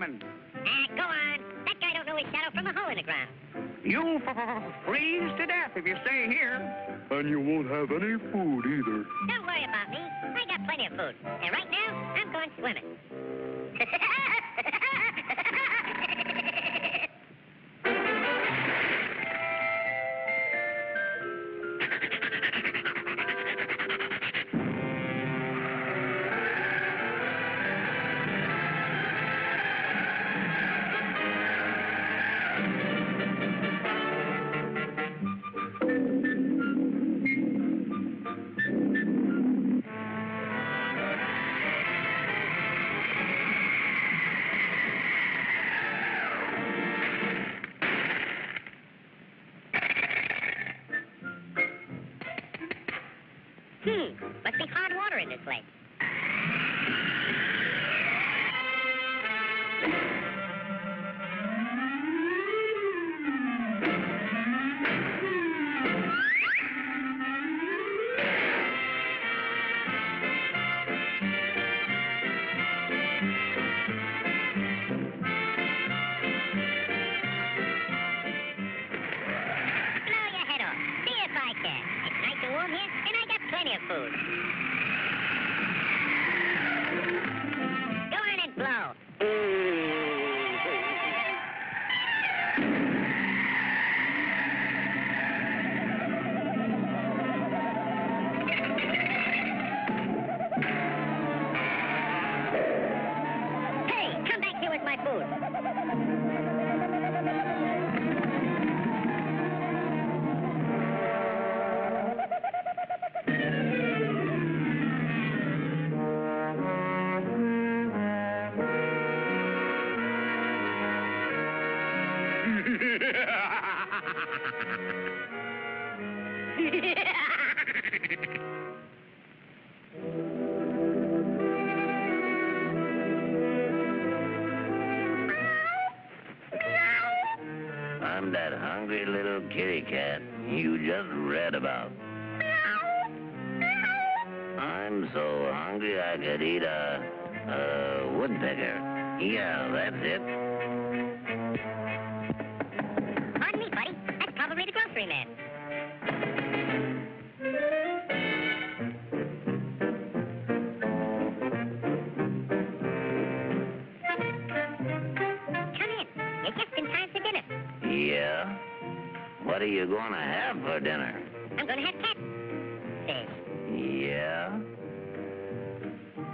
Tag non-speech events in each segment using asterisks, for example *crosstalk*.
blizzard's coming. Ah, go on. That guy don't know his shadow from a hole in the ground. You'll *laughs* f- f- freeze to death if you stay here. And you won't have any food either. Don't worry about me. I got plenty of food. And right now, I'm going swimming. *laughs* Blow your head off. See if I. It's nice and warm here, and I got plenty of food. Go on and blow. I'm that hungry little kitty cat you just read about. I'm so hungry I could eat a, a woodpecker. Yeah, that's it. Pardon me, buddy. That's probably the grocery man. What are you going to have for dinner? I'm gonna have cat fish. Yeah?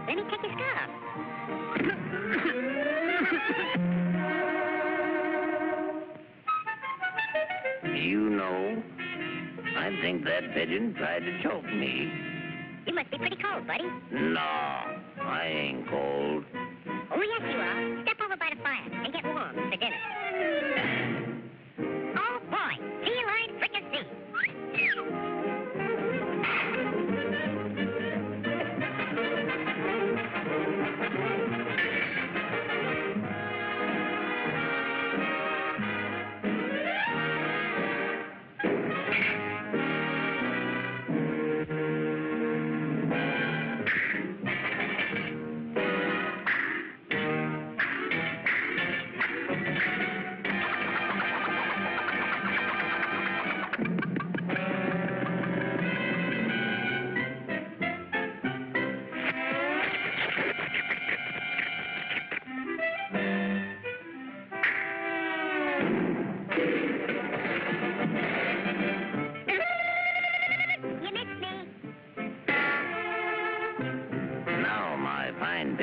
Let me take your scarf. You know, I think that pigeon tried to choke me. You must be pretty cold, buddy. No, I ain't cold. Oh, yes, you are. Step over by the fire and get warm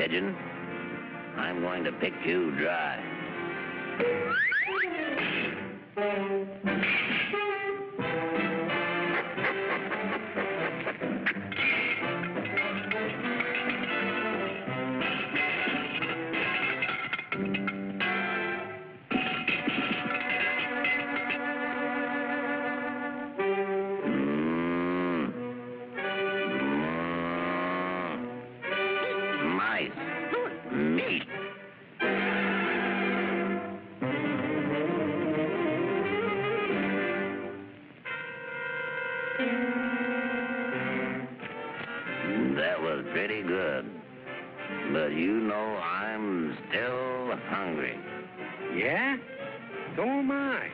pigeon. I'm going to pick you dry. That was pretty good. But you know I'm still hungry. Yeah? So am I.